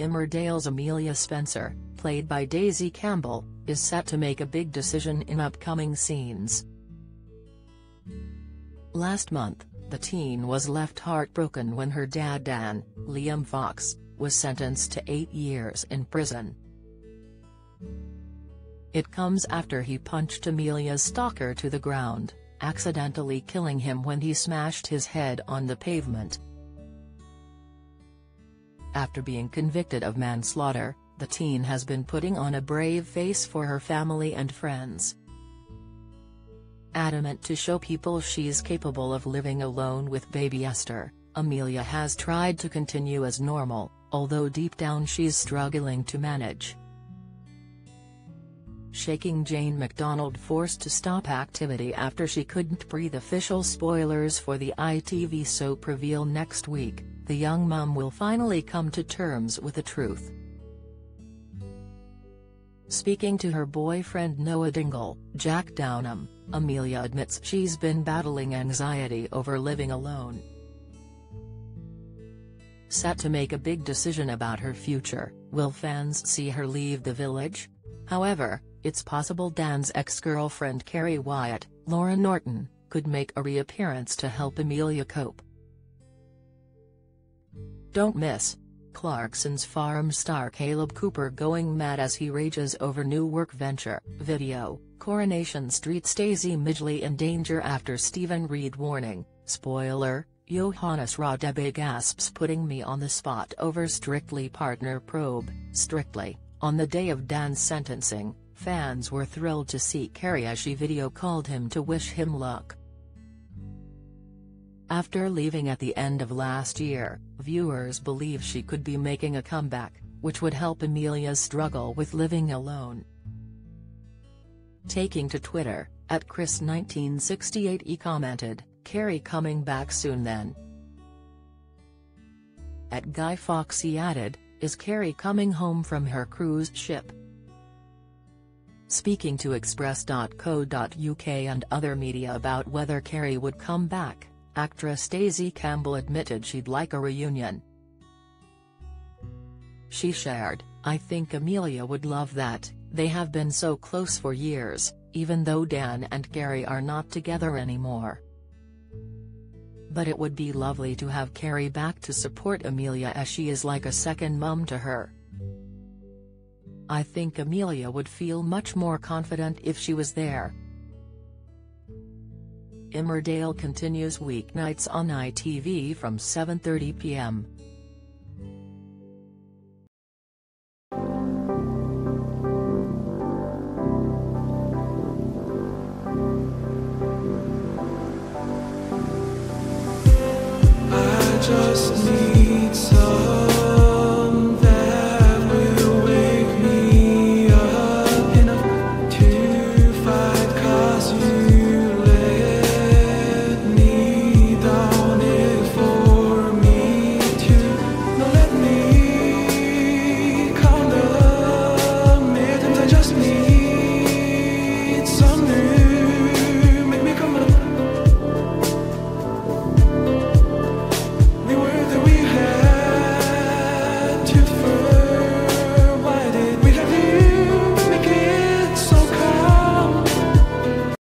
Emmerdale's Amelia Spencer, played by Daisy Campbell, is set to make a big decision in upcoming scenes. Last month, the teen was left heartbroken when her dad Dan, Liam Fox, was sentenced to eight years in prison. It comes after he punched Amelia's stalker to the ground, accidentally killing him when he smashed his head on the pavement. After being convicted of manslaughter, the teen has been putting on a brave face for her family and friends. Adamant to show people she's capable of living alone with baby Esther, Amelia has tried to continue as normal, although deep down she's struggling to manage. Shaking Jane McDonald forced to stop activity after she couldn't breathe Official spoilers for the ITV soap reveal next week, the young mum will finally come to terms with the truth. Speaking to her boyfriend Noah Dingle, Jack Downham, Amelia admits she's been battling anxiety over living alone. Set to make a big decision about her future, will fans see her leave the village? However, it's possible Dan's ex-girlfriend Kerry Wyatt, Laura Norton, could make a reappearance to help Amelia cope. Don't miss. Clarkson's Farm star Caleb Cooper going mad as he rages over new work venture, video, Coronation Street Stacey Midgley in danger after Stephen Reid warning, spoiler, Johannes Radebe gasps putting me on the spot over Strictly partner probe, Strictly, on the day of Dan's sentencing, fans were thrilled to see Kerry as she video called him to wish him luck. After leaving at the end of last year, viewers believe she could be making a comeback, which would help Amelia's struggle with living alone. Taking to Twitter, at Chris1968 he commented, Kerry coming back soon then. At Guy Fawkes he added, is Kerry coming home from her cruise ship? Speaking to Express.co.uk and other media about whether Kerry would come back, actress Daisy Campbell admitted she'd like a reunion. She shared, I think Amelia would love that, they have been so close for years, even though Dan and Gary are not together anymore. But it would be lovely to have Kerry back to support Amelia as she is like a second mum to her. I think Amelia would feel much more confident if she was there, Emmerdale continues weeknights on ITV from 7.30 p.m. just need